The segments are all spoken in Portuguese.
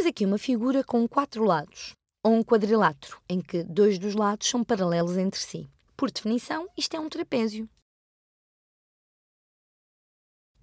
Temos aqui uma figura com quatro lados, ou um quadrilátero, em que dois dos lados são paralelos entre si. Por definição, isto é um trapézio.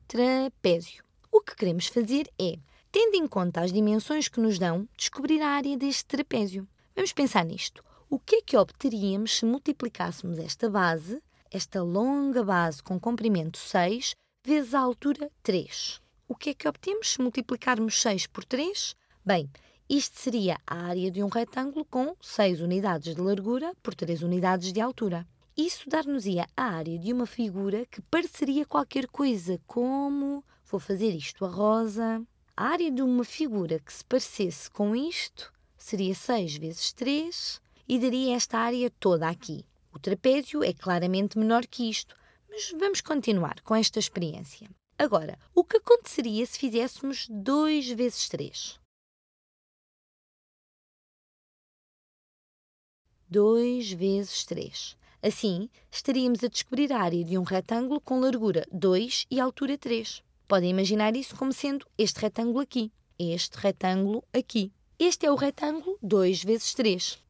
Trapézio. O que queremos fazer é, tendo em conta as dimensões que nos dão, descobrir a área deste trapézio. Vamos pensar nisto. O que é que obteríamos se multiplicássemos esta base, esta longa base com comprimento 6, vezes a altura 3? O que é que obtemos se multiplicarmos 6 por 3? Bem, isto seria a área de um retângulo com 6 unidades de largura por 3 unidades de altura. Isso dar-nos-ia a área de uma figura que pareceria qualquer coisa como. Vou fazer isto a rosa. A área de uma figura que se parecesse com isto seria 6 vezes 3 e daria esta área toda aqui. O trapézio é claramente menor que isto, mas vamos continuar com esta experiência. Agora, o que aconteceria se fizéssemos 2 vezes 3? 2 vezes 3. Assim, estaríamos a descobrir a área de um retângulo com largura 2 e altura 3. Podem imaginar isso como sendo este retângulo aqui, este retângulo aqui. Este é o retângulo 2 vezes 3.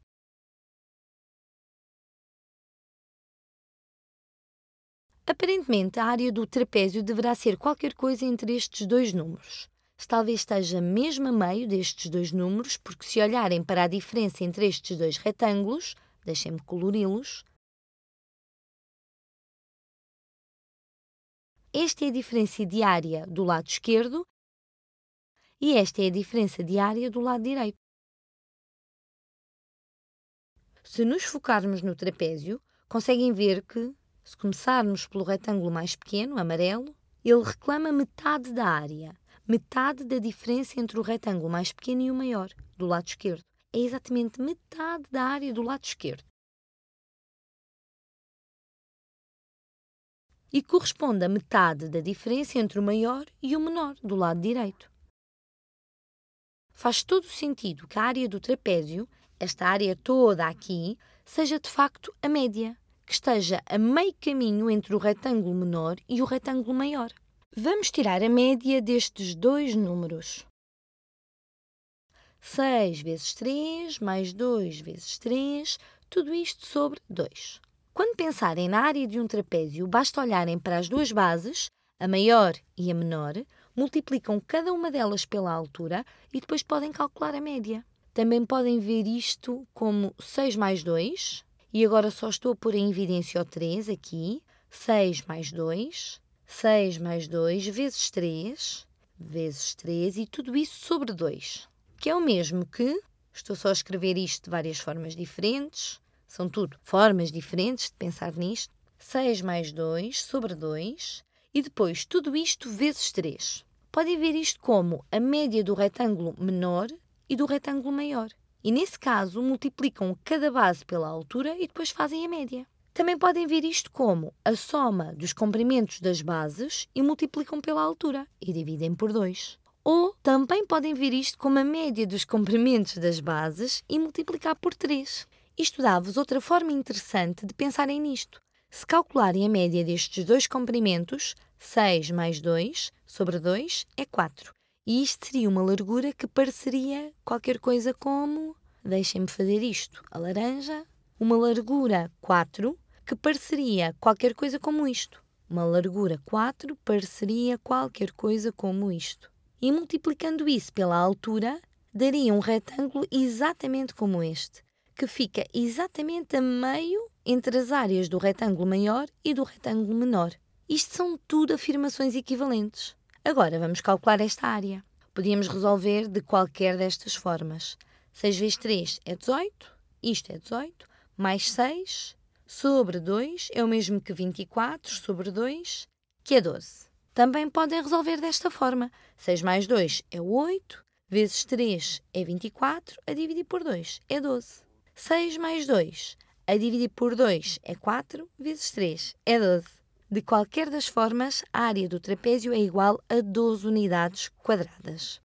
Aparentemente, a área do trapézio deverá ser qualquer coisa entre estes dois números. Talvez esteja mesmo a meio destes dois números, porque se olharem para a diferença entre estes dois retângulos, deixem-me colori-los. Esta é a diferença diária do lado esquerdo e esta é a diferença diária do lado direito. Se nos focarmos no trapézio, conseguem ver que se começarmos pelo retângulo mais pequeno, amarelo, ele reclama metade da área, metade da diferença entre o retângulo mais pequeno e o maior, do lado esquerdo. É exatamente metade da área do lado esquerdo. E corresponde a metade da diferença entre o maior e o menor, do lado direito. Faz todo o sentido que a área do trapézio, esta área toda aqui, seja de facto a média, que esteja a meio caminho entre o retângulo menor e o retângulo maior. Vamos tirar a média destes dois números. 6 vezes 3 mais 2 vezes 3, tudo isto sobre 2. Quando pensarem na área de um trapézio, basta olharem para as duas bases, a maior e a menor, multiplicam cada uma delas pela altura e depois podem calcular a média. Também podem ver isto como 6 mais 2, e agora só estou a pôr em evidência o 3 aqui. 6 mais 2. 6 mais 2 vezes 3. Vezes 3 e tudo isso sobre 2. Que é o mesmo que... Estou só a escrever isto de várias formas diferentes. São tudo formas diferentes de pensar nisto. 6 mais 2 sobre 2. E depois tudo isto vezes 3. Podem ver isto como a média do retângulo menor e do retângulo maior e, nesse caso, multiplicam cada base pela altura e depois fazem a média. Também podem ver isto como a soma dos comprimentos das bases e multiplicam pela altura e dividem por 2. Ou também podem ver isto como a média dos comprimentos das bases e multiplicar por 3. Isto dá-vos outra forma interessante de pensarem nisto. Se calcularem a média destes dois comprimentos, 6 mais 2 sobre 2 é 4. E isto seria uma largura que pareceria qualquer coisa como. Deixem-me fazer isto. A laranja. Uma largura 4 que pareceria qualquer coisa como isto. Uma largura 4 pareceria qualquer coisa como isto. E multiplicando isso pela altura, daria um retângulo exatamente como este, que fica exatamente a meio entre as áreas do retângulo maior e do retângulo menor. Isto são tudo afirmações equivalentes. Agora vamos calcular esta área. Podíamos resolver de qualquer destas formas. 6 vezes 3 é 18, isto é 18, mais 6 sobre 2 é o mesmo que 24 sobre 2, que é 12. Também podem resolver desta forma. 6 mais 2 é 8, vezes 3 é 24, a dividir por 2 é 12. 6 mais 2 a dividir por 2 é 4, vezes 3 é 12. De qualquer das formas, a área do trapézio é igual a 12 unidades quadradas.